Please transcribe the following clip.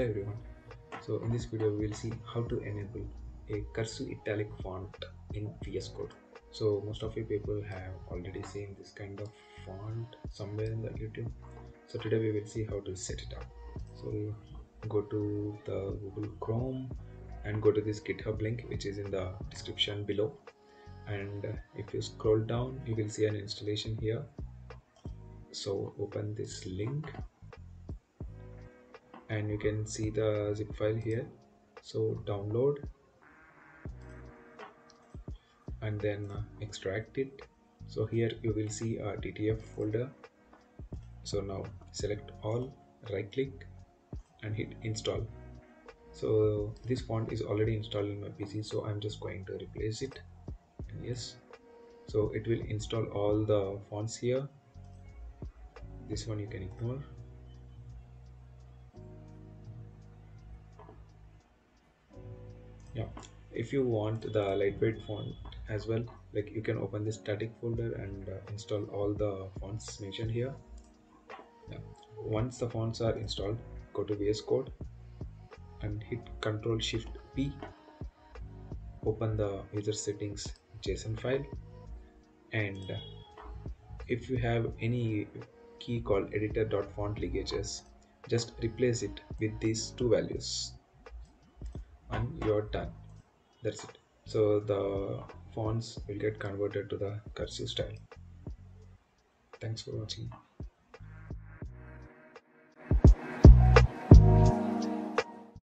Everyone so in this video we will see how to enable a cursive italic font in VS Code. So most of you people have already seen this kind of font somewhere in the YouTube. So today we will see how to set it up. So go to the Google Chrome and go to this GitHub link which is in the description below. And uh, if you scroll down you will see an installation here. So open this link and you can see the zip file here. So download and then uh, extract it. So here you will see a ttf folder. So now select all right click and hit install. So this font is already installed in my pc so i'm just going to replace it. And yes so it will install all the fonts here. This one you can ignore yeah. If you want the lightweight font as well like you can open this static folder and uh, install all the fonts mentioned here. Yeah. once the fonts are installed go to VS Code and hit Ctrl Shift P. Open the user settings JSON file. And if you have any key called editor.font ligatures just replace it with these two values and you're done. That's it. So the fonts will get converted to the cursive style. Thanks for watching